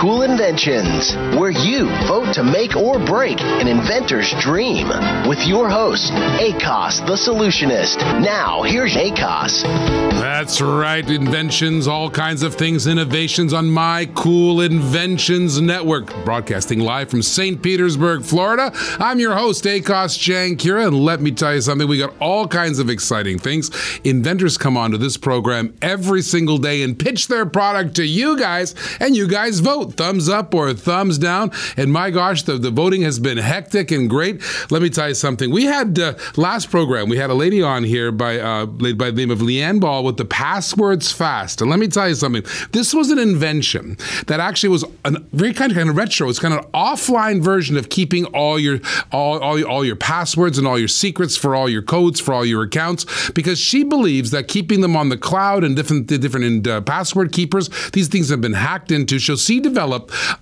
Cool Inventions, where you vote to make or break an inventor's dream. With your host, Akos the Solutionist. Now, here's Akos. That's right. Inventions, all kinds of things, innovations on My Cool Inventions Network. Broadcasting live from St. Petersburg, Florida. I'm your host, Akos Jankura, and let me tell you something. We got all kinds of exciting things. Inventors come onto this program every single day and pitch their product to you guys, and you guys vote thumbs up or thumbs down. And my gosh, the, the voting has been hectic and great. Let me tell you something. We had uh, last program, we had a lady on here by uh, by the name of Leanne Ball with the passwords fast. And let me tell you something. This was an invention that actually was a very kind of kind of retro. It's kind of an offline version of keeping all your all, all all your passwords and all your secrets for all your codes for all your accounts because she believes that keeping them on the cloud and different different uh, password keepers, these things have been hacked into. So she developed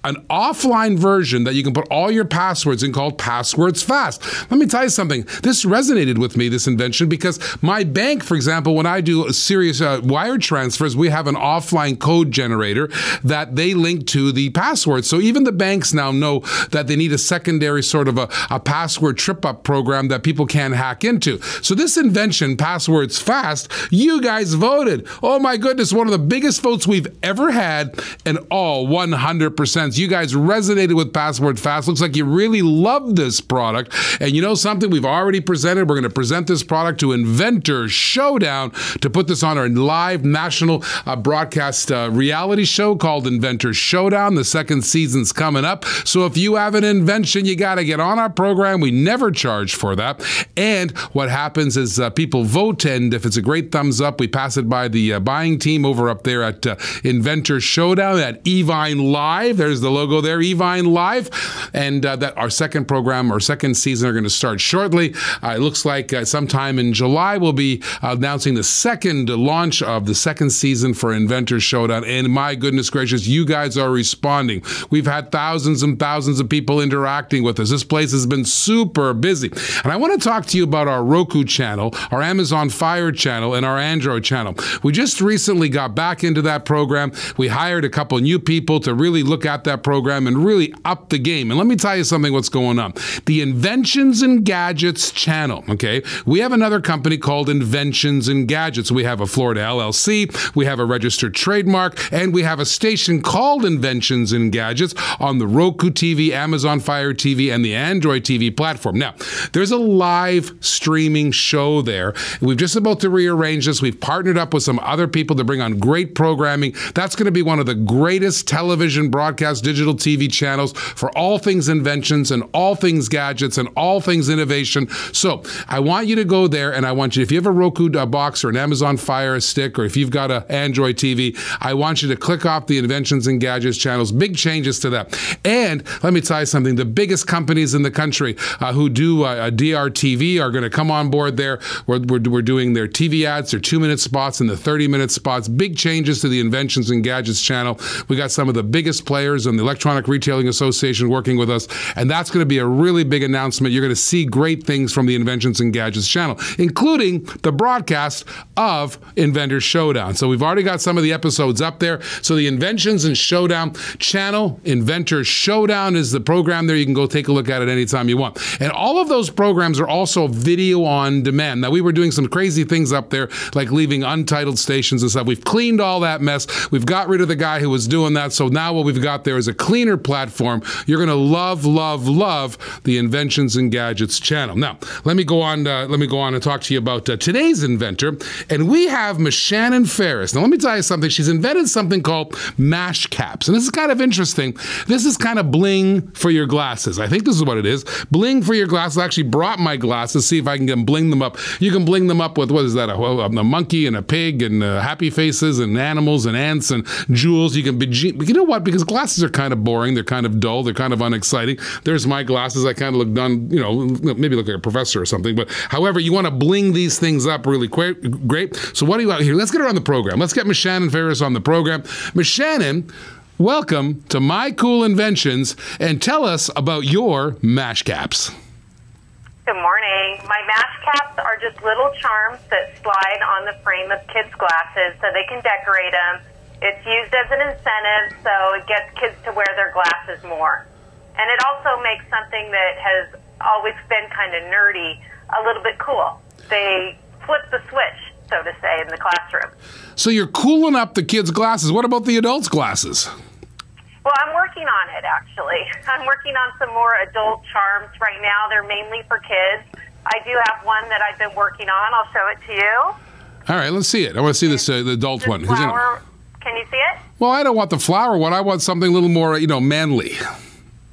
an offline version that you can put all your passwords in called Passwords Fast. Let me tell you something. This resonated with me, this invention, because my bank, for example, when I do serious uh, wire transfers, we have an offline code generator that they link to the password. So even the banks now know that they need a secondary sort of a, a password trip up program that people can hack into. So this invention, Passwords Fast, you guys voted. Oh my goodness, one of the biggest votes we've ever had, and all 100%. You guys resonated with Password Fast. Looks like you really love this product. And you know something? We've already presented. We're going to present this product to Inventor Showdown to put this on our live national uh, broadcast uh, reality show called Inventor Showdown. The second season's coming up. So if you have an invention, you got to get on our program. We never charge for that. And what happens is uh, people vote, and if it's a great thumbs up, we pass it by the uh, buying team over up there at uh, Inventor Showdown at Evine. There's the logo there, Evine Live. And uh, that our second program, our second season are going to start shortly. it looks like sometime in July we'll be announcing the second launch of the second season for Inventor Showdown. And my goodness gracious, you guys are responding. We've had thousands and thousands of people interacting with us. This place has been super busy. And I want to talk to you about our Roku channel, our Amazon Fire channel, and our Android channel. We just recently got back into that program. We hired a couple new people to really look at that program and really up the game. And let me tell you something what's going on. The Inventions and Gadgets channel, okay? We have another company called Inventions and Gadgets. We have a Florida LLC, we have a registered trademark, and we have a station called Inventions and Gadgets on the Roku TV, Amazon Fire TV, and the Android TV platform. Now, there's a live streaming show there. We've just about to rearrange this. We've partnered up with some other people to bring on great programming. That's going to be one of the greatest television, broadcast, digital TV channels for all things inventions and all things gadgets and all things innovation. So I want you to go there and I want you, if you have a Roku box or an Amazon Fire Stick or if you've got an Android TV, I want you to click off the Inventions and Gadgets channels. Big changes to that. And let me tell you something the biggest companies in the country uh, who do uh, DRTV are going to come on board there. We're, we're, we're doing their TV ads, their two minute spots, and the 30 minute spots. Big changes to the Inventions and Gadgets channel. We got some of the biggest players in the Electronic Retailing Association working with us, and that's going to be a really big announcement. You're going to see great things from the Inventions and Gadgets channel, including the broadcast of Inventor Showdown. So we've already got some of the episodes up there. So the Inventions and Showdown channel, Inventor Showdown is the program there. You can go take a look at it anytime you want. And all of those programs are also video on demand. Now we were doing some crazy things up there, like leaving untitled stations and stuff. We've cleaned all that mess. We've got rid of the guy who was doing that. So now what we've got there is a cleaner platform. You're going to love, love, love the Inventions and Gadgets channel. Now, let me go on. Uh, let me go on and talk to you about uh, today's inventor. And we have Miss Shannon Ferris. Now, let me tell you something. She's invented something called mash caps. And this is kind of interesting. This is kind of bling for your glasses. I think this is what it is. Bling for your glasses. I actually brought my glasses. See if I can bling them up. You can bling them up with, what is that? A, a monkey and a pig and uh, happy faces and animals and ants and jewels. You can be, you know what? Because glasses are kind of boring. They're kind of dull. They're kind of unexciting. There's my glasses. I kind of look done, you know, maybe look like a professor or something. But however, you want to bling these things up really quick. Great. So what do you want here? Let's get her on the program. Let's get Miss Shannon Ferris on the program. Miss Shannon, welcome to My Cool Inventions and tell us about your mash caps. Good morning. My mash caps are just little charms that slide on the frame of kids' glasses so they can decorate them It's used as an incentive, so it gets kids to wear their glasses more. And it also makes something that has always been kind of nerdy a little bit cool. They flip the switch, so to say, in the classroom. So you're cooling up the kids' glasses. What about the adults' glasses? Well, I'm working on it actually. I'm working on some more adult charms right now. They're mainly for kids. I do have one that I've been working on. I'll show it to you. All right, let's see it. I want to see this uh, the adult This one. 'cause, you know- flower, can you see it? well, I don't want the flower one. I want something a little more, you know, manly.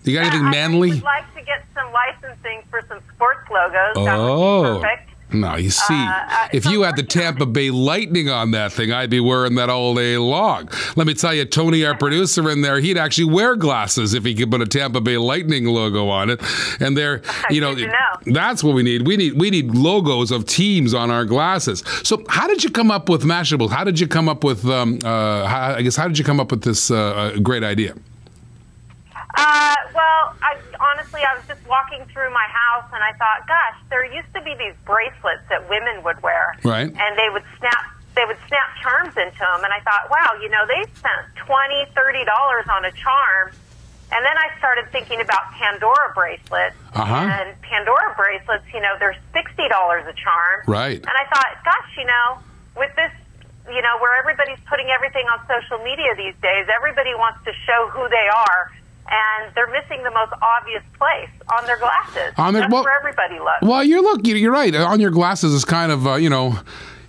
You got anything manly? I would like to get some licensing for some sports logos. That would Oh. be perfect. No, you see, uh, if you had the Tampa Bay Lightning on that thing, I'd be wearing that all day long. Let me tell you, Tony, our producer in there, he'd actually wear glasses if he could put a Tampa Bay Lightning logo on it. And they're, you know, know. that's what we need. We need we need logos of teams on our glasses. So, how did you come up with Mashables? How did you come up with? Um, uh, how, I guess how did you come up with this uh, uh, great idea? Uh, well, I honestly, I was just walking through my house and I thought, gosh, there used to be these bracelets that women would wear, Right. And they would snap, they would snap charms into them, and I thought, wow, you know, they spent twenty, thirty dollars on a charm. And then I started thinking about Pandora bracelets. Uh-huh. And Pandora bracelets, you know, they're sixty dollars a charm. Right. And I thought, gosh, you know, with this, you know, where everybody's putting everything on social media these days, everybody wants to show who they are, and they're missing the most obvious place on their glasses. On their- That's well- where everybody looks. Well, you're look, you- you're right. On your glasses is kind of, uh, you know,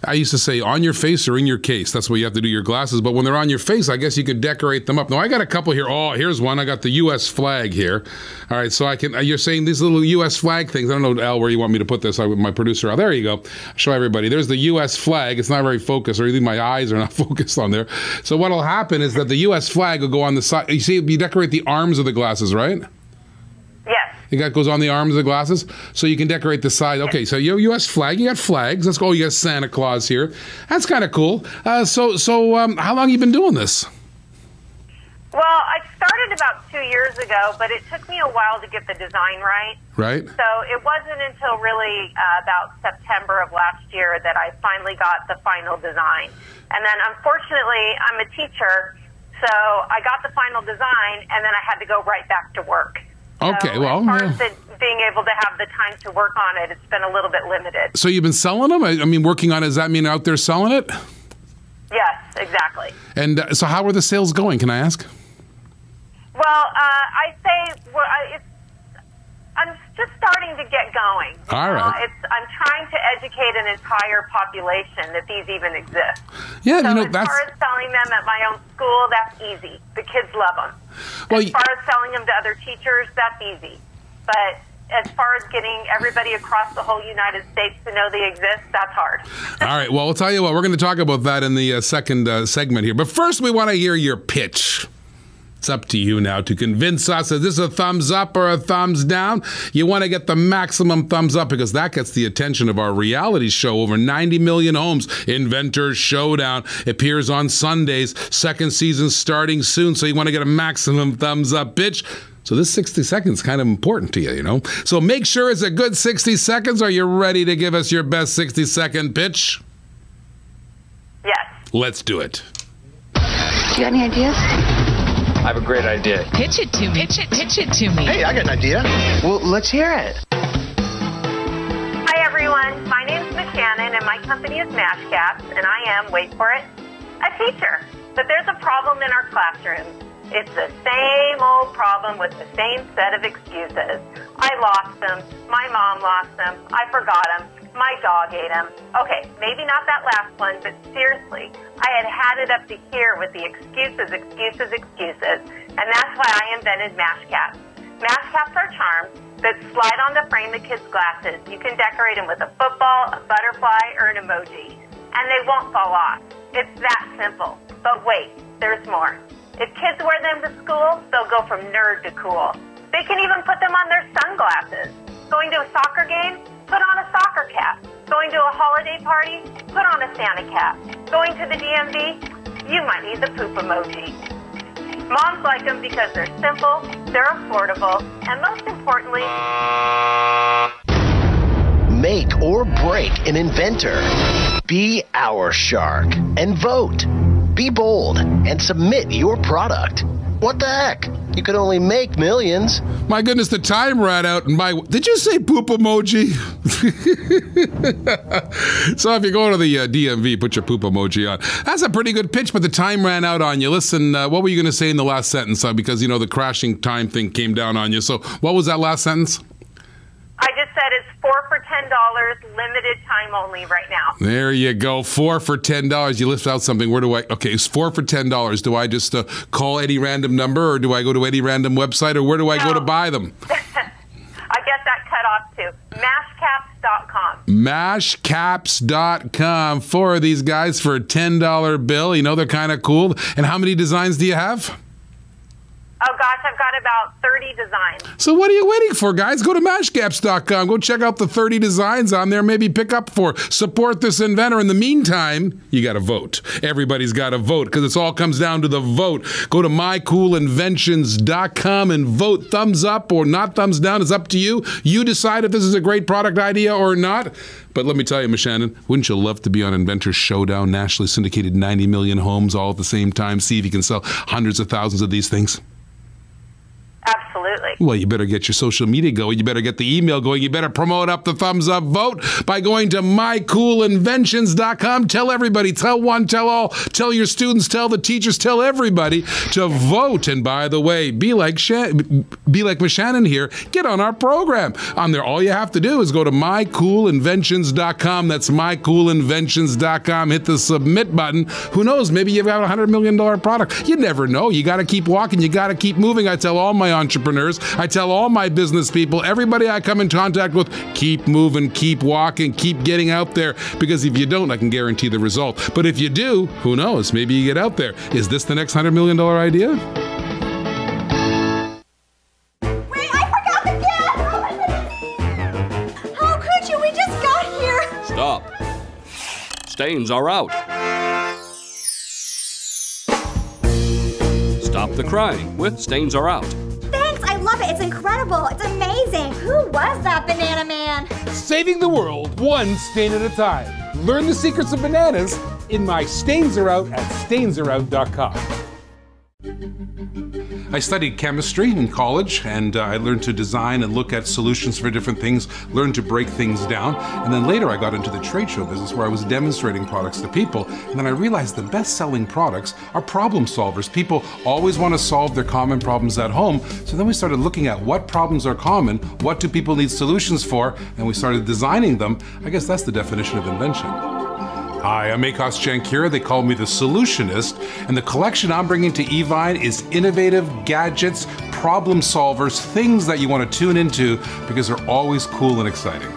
I used to say on your face or in your case. That's what you have to do your glasses. But when they're on your face, I guess you could decorate them up. Now I got a couple here. Oh, here's one. I got the U.S. flag here. All right, so I can. You're saying these little U.S. flag things. I don't know, Al, where you want me to put this. I, my producer. Oh, there you go. Show everybody. There's the U.S. flag. It's not very focused, or even my eyes are not focused on there. So what'll happen is that the U.S. flag will go on the side. You see, you decorate the arms of the glasses, right? It got goes on the arms of the glasses, so you can decorate the side. Okay, so you U.S. flag, you got flags. Let's go. You got Santa Claus here. That's kind of cool. Uh, so, so um, how long you been doing this? Well, I started about two years ago, but it took me a while to get the design right. Right. So it wasn't until really uh, about September of last year that I finally got the final design. And then unfortunately, I'm a teacher, so I got the final design and then I had to go right back to work. Okay, so well, as far yeah. as the, being able to have the time to work on it, it's been a little bit limited. So you've been selling them. I, I mean, working on. it, Does that mean out there selling it? Yes, exactly. And uh, so, how are the sales going? Can I ask? Well, uh, I say well, I, it's, just starting to get going. All right. It's, I'm trying to educate an entire population that these even exist. Yeah, so you know as that's far as selling them at my own school, that's easy. The kids love them. well. As far as selling them to other teachers, that's easy. But as far as getting everybody across the whole United States to know they exist, that's hard. All right. Well, I'll tell you what. We're going to talk about that in the uh, second uh, segment here. But first, we want to hear your pitch. It's up to you now to convince us is this a thumbs up or a thumbs down? You want to get the maximum thumbs up because that gets the attention of our reality show. Over 90 million homes. Inventors Showdown appears on Sundays. Second season starting soon. So you want to get a maximum thumbs up, bitch. So this 60 seconds kind of important to you, you know? So make sure it's a good 60 seconds. Are you ready to give us your best 60 second pitch? Yes. Let's do it. Do you got any ideas? I have a great idea. Pitch it to me. Pitch it. Pitch it to me. Hey, I got an idea. Well, let's hear it. Hi, everyone. My name's Mashannon, and my company is Mashcaps, and I am, wait for it, a teacher. But there's a problem in our classrooms. It's the same old problem with the same set of excuses. I lost them. My mom lost them. I forgot them. My dog ate them. Okay, maybe not that last one, but seriously, I had had it up to here with the excuses, excuses, excuses. And that's why I invented Mashcaps. Mask caps are charms that slide on the frame of kids' glasses. You can decorate them with a football, a butterfly, or an emoji, and they won't fall off. It's that simple. But wait, there's more. If kids wear them to school, they'll go from nerd to cool. They can even put them on their sunglasses. Going to a soccer game? Put on a soccer cap. Going to a holiday party? Put on a Santa cap. Going to the DMV? You might need the poop emoji. Moms like them because they're simple, they're affordable, and most importantly, Make or break an inventor. Be our shark and vote. Be bold and submit your product. What the heck? You could only make millions. My goodness, the time ran out, and my did you say poop emoji? so if you go to the uh, DMV, put your poop emoji on. That's a pretty good pitch, but the time ran out on you. Listen, uh, what were you going to say in the last sentence? Uh, because you know the crashing time thing came down on you. So what was that last sentence? Said it's four for ten dollars, limited time only right now. There you go. Four for ten dollars. You lift out something. Where do I? Okay, it's four for ten dollars. Do I just uh, call any random number, or do I go to any random website, or where do I go to buy them? I guess that cut off too. Mashcaps.com. Mashcaps.com. Four of these guys for a ten dollar bill. You know they're kind of cool. And how many designs do you have? Oh gosh, I've got about 30 designs. So what are you waiting for, guys? Go to mashcaps.com. Go check out the 30 designs on there. Maybe pick up for support this inventor. In the meantime, you got to vote. Everybody's got to vote because it all comes down to the vote. Go to mycoolinventions.com and vote. Thumbs up or not thumbs down is up to you. You decide if this is a great product idea or not. But let me tell you, Ms. Shannon, wouldn't you love to be on Inventor Showdown, nationally syndicated 90 million homes all at the same time? See if you can sell hundreds of thousands of these things. Absolutely. Well, you better get your social media going. You better get the email going. You better promote up the thumbs up vote by going to mycoolinventions.com. Tell everybody, tell one, tell all, tell your students, tell the teachers, tell everybody to vote. And by the way, be like Shan- be like Miss Shannon here. Get on our program. On there, all you have to do is go to mycoolinventions.com. That's mycoolinventions.com. Hit the submit button. Who knows? Maybe you've got a hundred million dollar product. You never know. You got to keep walking. You got to keep moving. I tell all my entrepreneurs, I tell all my business people, everybody I come in contact with, keep moving, keep walking, keep getting out there. Because if you don't, I can guarantee the result. But if you do, who knows? Maybe you get out there. Is this the next $100 million idea? Wait, I forgot the gas! Oh my goodness! How could you? We just got here! Stop. Stains are out. Stop the crying with Stains Are Out. Love it. It's incredible. It's amazing. Who was that banana man? Saving the world one stain at a time. Learn the secrets of bananas in my Stains Are Out at stainsareout.com. I studied chemistry in college and uh, I learned to design and look at solutions for different things, learned to break things down. And then later I got into the trade show business where I was demonstrating products to people. And then I realized the best selling products are problem solvers. People always want to solve their common problems at home. So then we started looking at what problems are common, what do people need solutions for, and we started designing them. I guess that's the definition of invention. Hi, I'm Akos Jankura. They call me the Solutionist, and the collection I'm bringing to Evine is innovative gadgets, problem solvers, things that you want to tune into because they're always cool and exciting.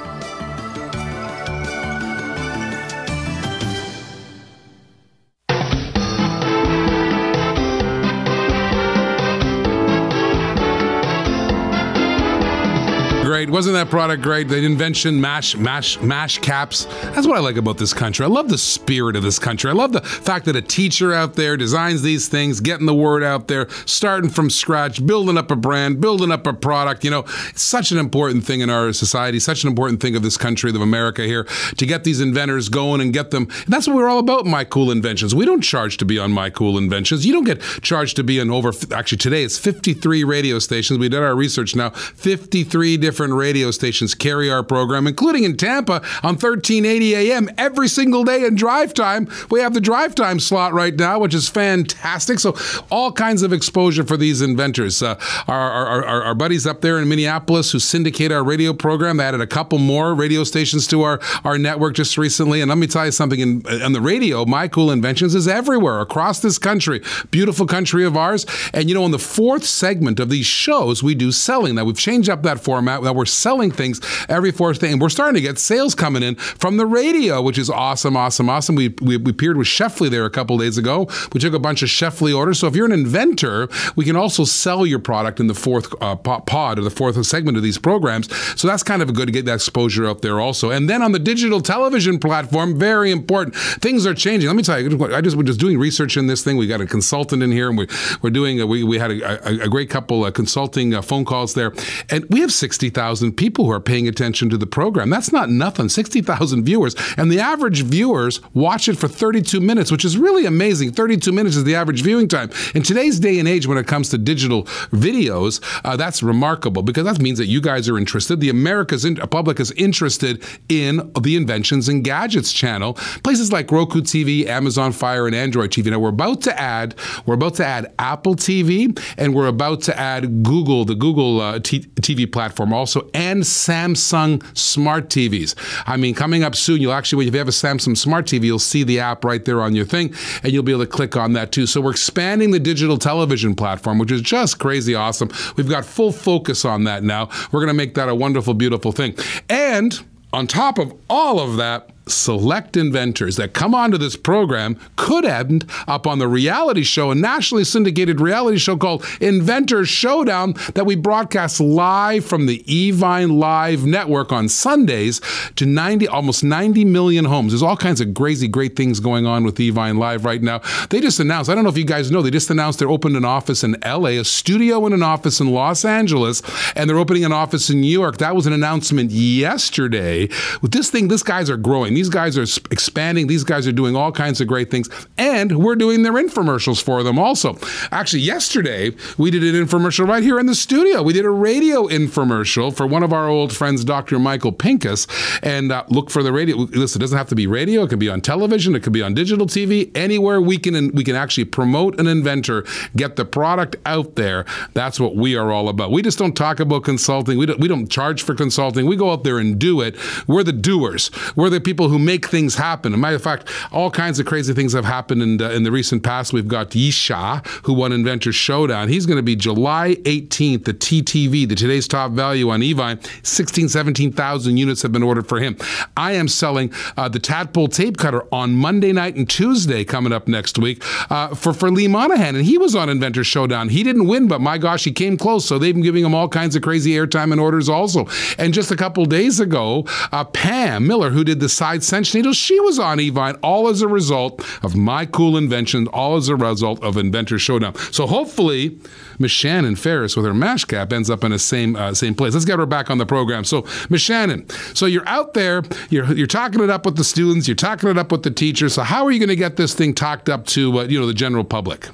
Great. Wasn't that product great? The invention, mash, mash, mash caps. That's what I like about this country. I love the spirit of this country. I love the fact that a teacher out there designs these things, getting the word out there, starting from scratch, building up a brand, building up a product. You know, it's such an important thing in our society, such an important thing of this country, of America here, to get these inventors going and get them. That's what we're all about, My Cool Inventions. We don't charge to be on My Cool Inventions. You don't get charged to be on over, actually, today it's 53 radio stations. We did our research now. 53 different radio stations carry our program, including in Tampa on 1380 AM every single day in drive time. We have the drive time slot right now, which is fantastic. So, all kinds of exposure for these inventors. Uh, our, our, our, our buddies up there in Minneapolis who syndicate our radio program, they added a couple more radio stations to our, our network just recently. And let me tell you something in, on the radio, My Cool Inventions is everywhere across this country. Beautiful country of ours. And you know, in the fourth segment of these shows, we do selling. Now, we've changed up that format. Now, we're selling things every fourth thing. And we're starting to get sales coming in from the radio, which is awesome, awesome, awesome. We, we, we appeared with Sheffley there a couple days ago. We took a bunch of Sheffley orders. So if you're an inventor, we can also sell your product in the fourth uh, pod or the fourth segment of these programs. So that's kind of a good to get that exposure out there also. And then on the digital television platform, very important. Things are changing. Let me tell you, I just was just doing research in this thing. We got a consultant in here, and we, we're doing. A, we we had a, a, a great couple uh, consulting uh, phone calls there, and we have sixty thousand 60,000 people who are paying attention to the program. That's not nothing. 60,000 viewers. And the average viewers watch it for 32 minutes, which is really amazing. 32 minutes is the average viewing time. In today's day and age, when it comes to digital videos, uh, that's remarkable because that means that you guys are interested. The America's in- public is interested in the Inventions and Gadgets channel. Places like Roku TV, Amazon Fire, and Android TV. Now we're about to add, we're about to add Apple TV, and we're about to add Google, the Google uh, TV platform also, and Samsung smart TVs. I mean, coming up soon, you'll actually, if you have a Samsung smart TV, you'll see the app right there on your thing, and you'll be able to click on that too. So we're expanding the digital television platform, which is just crazy awesome. We've got full focus on that now. We're going to make that a wonderful, beautiful thing. And on top of all of that, select inventors that come onto this program could end up on the reality show, a nationally syndicated reality show called Inventor Showdown that we broadcast live from the Evine Live network on Sundays to 90, almost 90 million homes. There's all kinds of crazy, great things going on with Evine Live right now. They just announced, I don't know if you guys know, they just announced they're opened an office in LA, a studio and an office in Los Angeles, and they're opening an office in New York. That was an announcement yesterday. With this thing, these guys are growing. These guys are expanding. These guys are doing all kinds of great things. And we're doing their infomercials for them also. Actually, yesterday, we did an infomercial right here in the studio. We did a radio infomercial for one of our old friends, Dr. Michael Pincus. And uh, look for the radio. Listen, it doesn't have to be radio. It can be on television. It could be on digital TV. Anywhere we can, we can actually promote an inventor, get the product out there. That's what we are all about. We just don't talk about consulting. We don't, we don't charge for consulting. We go out there and do it. We're the doers. We're the people who make things happen. As a matter of fact, all kinds of crazy things have happened in, uh, in the recent past. We've got Yisha, who won Inventor Showdown. He's going to be July 18th, the TTV, the today's top value on Evine. 16, 17,000 units have been ordered for him. I am selling uh, the Tadpole tape cutter on Monday night and Tuesday coming up next week uh, for, for Lee Monahan. And he was on Inventor Showdown. He didn't win, but my gosh, he came close. So they've been giving him all kinds of crazy airtime and orders also. And just a couple days ago, uh, Pam Miller, who did the side cinch needles, she was on Evine, all as a result of my cool invention, all as a result of Inventor Showdown. So hopefully, Miss Shannon Ferris with her mash cap ends up in the same uh, same place. Let's get her back on the program. So Miss Shannon, so you're out there, you're you're talking it up with the students, you're talking it up with the teachers. So how are you going to get this thing talked up to uh, you know the general public?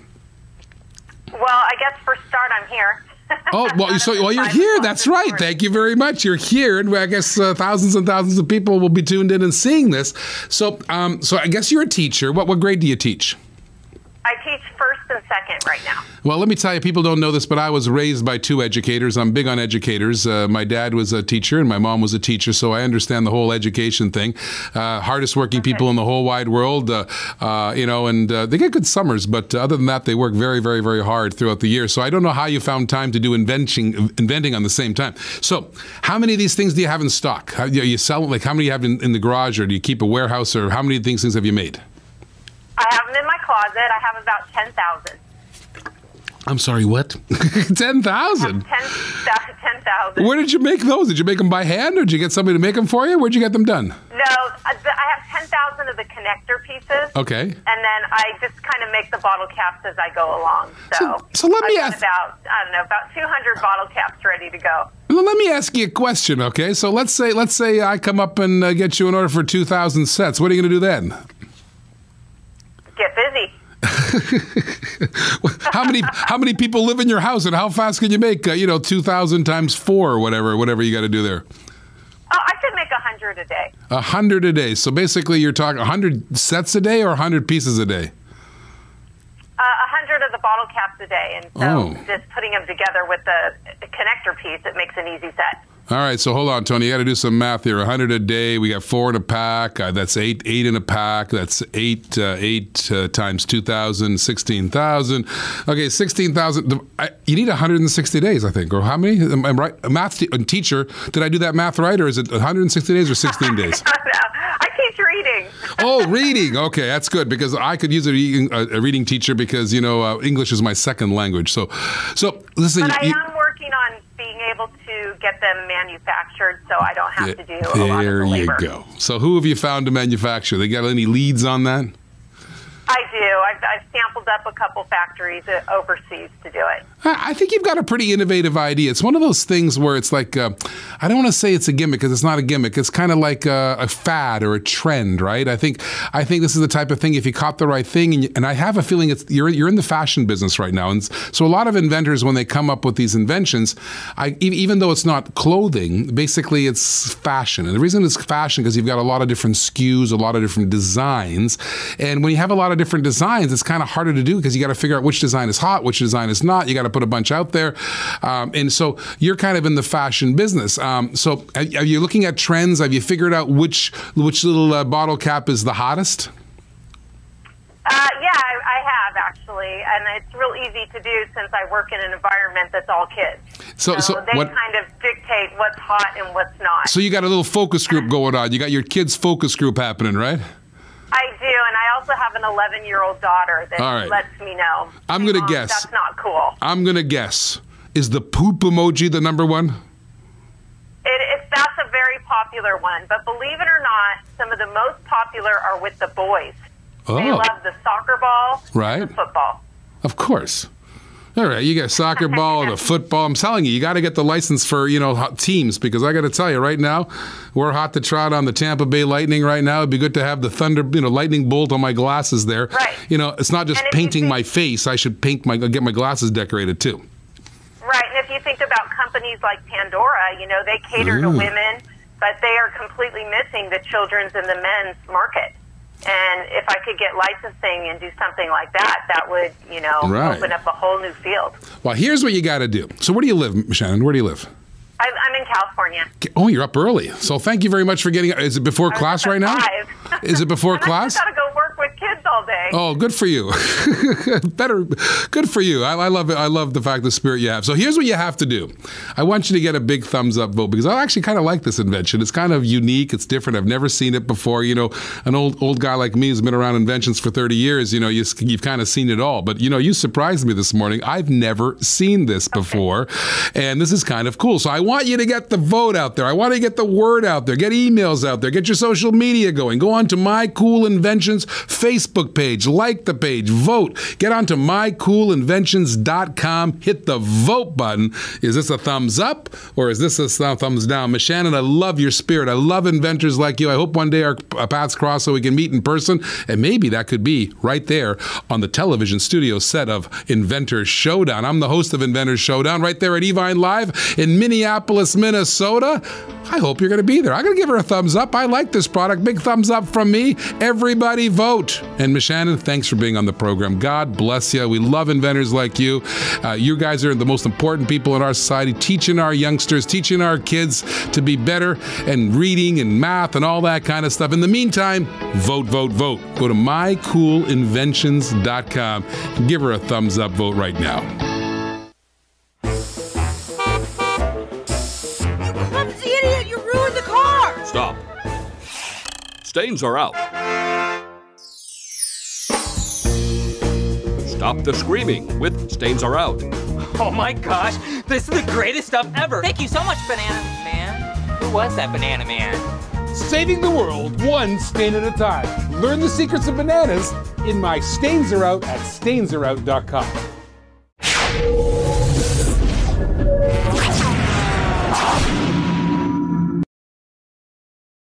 Well, I guess for start, I'm here. Oh well, so well you're here. That's right. Thank you very much. You're here, and I guess uh, thousands and thousands of people will be tuned in and seeing this. So, um, so I guess you're a teacher. What what grade do you teach? And second right now. Well, let me tell you, people don't know this, but I was raised by two educators. I'm big on educators. Uh, my dad was a teacher and my mom was a teacher, so I understand the whole education thing. Uh, hardest working okay. people in the whole wide world, uh, uh you know, and uh, they get good summers, but other than that, they work very, very, very hard throughout the year. So I don't know how you found time to do inventing, inventing on the same time. So, how many of these things do you have in stock? How, you, you sell like how many you have in, in the garage, or do you keep a warehouse, or how many of these things have you made? I have them in my closet. I have about 10,000. I'm sorry, what? 10,000? 10,000. 10, Where did you make those? Did you make them by hand or did you get somebody to make them for you? Where'd you get them done? No, I have 10,000 of the connector pieces. Okay. And then I just kind of make the bottle caps as I go along. So, so, so let me ask. About, I don't know, about 200 bottle caps ready to go. Well, let me ask you a question, okay? So let's say let's say I come up and uh, get you an order for 2,000 sets. What are you going to do then? Get busy. how many how many people live in your house, and how fast can you make uh, you know two thousand times four or whatever whatever you got to do there? Oh, I could make a hundred a day. A hundred a day. So basically, you're talking a hundred sets a day or a hundred pieces a day. Uh, a hundred of the bottle caps a day, and so oh. just putting them together with the connector piece, it makes an easy set. All right, so hold on, Tony. You got to do some math here. 100 a day. We got four in a pack. Uh, that's eight. Eight in a pack. That's eight. Uh, eight uh, times 2,000, 16,000. Okay, 16,000. You need 160 days, I think. Or how many? Am I right? Math te- teacher. Did I do that math right, or is it 160 days or 16 days? I teach reading. oh, reading. Okay, that's good because I could use a, a, a reading teacher because you know uh, English is my second language. So, so listen. But you, am working on being able to get them manufactured so I don't have to do a lot of the labor. There you go. So who have you found to manufacture? They got any leads on that? I do. I've, I've sampled up a couple factories uh, overseas to do it. I think you've got a pretty innovative idea. It's one of those things where it's like, uh, I don't want to say it's a gimmick because it's not a gimmick. It's kind of like a, a fad or a trend, right? I think I think this is the type of thing. If you caught the right thing, and, you, and I have a feeling it's you're you're in the fashion business right now, and so a lot of inventors when they come up with these inventions, I, even though it's not clothing, basically it's fashion. And the reason it's fashion because you've got a lot of different SKUs, a lot of different designs, and when you have a lot of different designs, it's kind of harder to do because you got to figure out which design is hot, which design is not. You got to put a bunch out there, um, and so you're kind of in the fashion business. Um, so are, are you looking at trends? Have you figured out which which little uh, bottle cap is the hottest? Uh, yeah, I, I have actually, and it's real easy to do since I work in an environment that's all kids. So- so they what- kind of dictate what's hot and what's not. So you got a little focus group going on. You got your kids' focus group happening, right? I do, and I also have an 11 year old daughter that right. lets me know. I'm gonna guess. That's not cool. I'm gonna guess. Is the poop emoji the number one? It, it, that's a very popular one, but believe it or not, some of the most popular are with the boys. They Oh. love the soccer ball, Right. football. Of course. All right, you got soccer ball and a football. I'm telling you, you got to get the license for you know teams because I got to tell you right now, we're hot to trot on the Tampa Bay Lightning right now. It'd be good to have the thunder, you know, lightning bolt on my glasses there. Right. You know, it's not just And if you painting think- my face. I should paint my get my glasses decorated too. Right, and if you think about companies like Pandora, you know, they cater to women, but they are completely missing the children's and the men's market. And if I could get licensing and do something like that, that would, you know, Right. open up a whole new field. Well, here's what you got to do. So, where do you live, Shannon? Where do you live? I, I'm in California. Oh, you're up early. So, thank you very much for getting. Is it before class right now? Is it before class? I got to go work all day. Oh, good for you. Better, good for you. I, I love it. I love the fact the spirit you have. So here's what you have to do. I want you to get a big thumbs up vote because I actually kind of like this invention. It's kind of unique. It's different. I've never seen it before. You know, an old old guy like me who's been around inventions for 30 years. You know, you, you've kind of seen it all. But you know, you surprised me this morning. I've never seen this before, and this is kind of cool. So I want you to get the vote out there. I want to get the word out there. Get emails out there. Get your social media going. Go on to My Cool Inventions Facebook page. Like the page. Vote. Get onto mycoolinventions.com. Hit the vote button. Is this a thumbs up or is this a th- thumbs down? Miss Shannon, I love your spirit. I love inventors like you. I hope one day our paths cross so we can meet in person. And maybe that could be right there on the television studio set of Inventors Showdown. I'm the host of Inventors Showdown right there at Evine Live in Minneapolis, Minnesota. I hope you're going to be there. I'm going to give her a thumbs up. I like this product. Big thumbs up from me. Everybody vote. Miss Shannon, thanks for being on the program. God bless you. We love inventors like you. Uh, you guys are the most important people in our society, teaching our youngsters, teaching our kids to be better and reading and math and all that kind of stuff. In the meantime, vote, vote, vote. Go to mycoolinventions.com and give her a thumbs up vote right now. Clumsy idiot, you ruined the car! Stop. Stains are out. Stop the screaming with Stains Are Out. Oh my gosh, this is the greatest stuff ever. Thank you so much, Banana Man. Who was that Banana Man? Saving the world one stain at a time. Learn the secrets of bananas in my Stains Are Out at stainsareout.com.